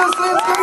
vocês, galera!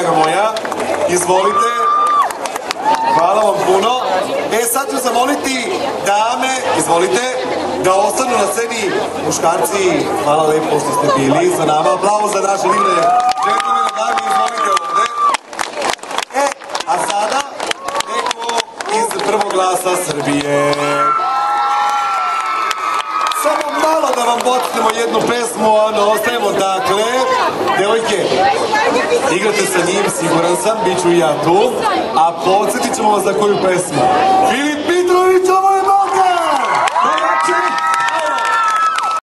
Draga moja, izvolite. Hvala vam puno. E, sad ću zamoliti dame, izvolite, da ostanu na sceni muškarci. Hvala lepo što ste bili sa nama. Aplauz za naše divne da vam podsjetimo jednu pesmu, ne ostajemo dakle. Devojke, igrate sa njim, siguran sam, bit ću ja tu. A podsjetit ćemo vas za koju pesmu.